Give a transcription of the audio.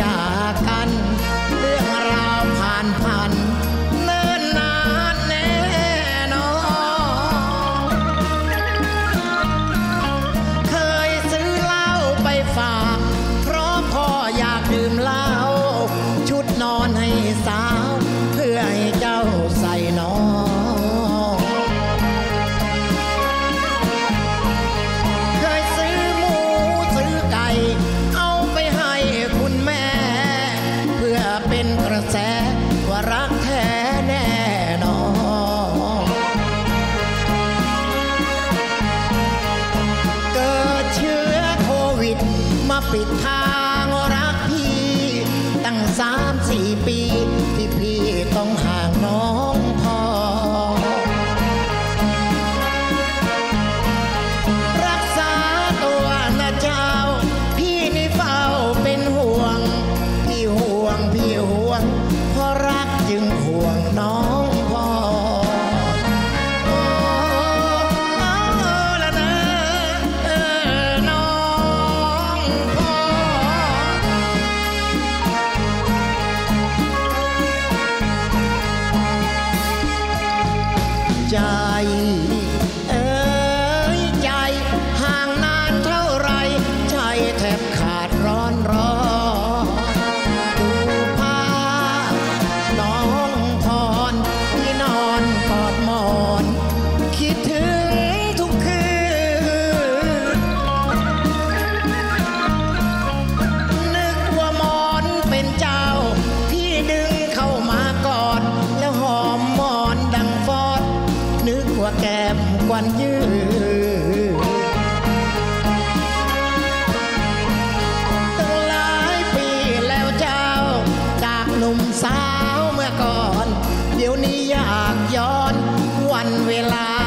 yeah. ปิดทางรักพี่ ตั้งสามสี่ปีที่พี่ต้องหา ใจ หนุ่มสาวเมื่อก่อน เดี๋ยวนี้อยากย้อนวันเวลา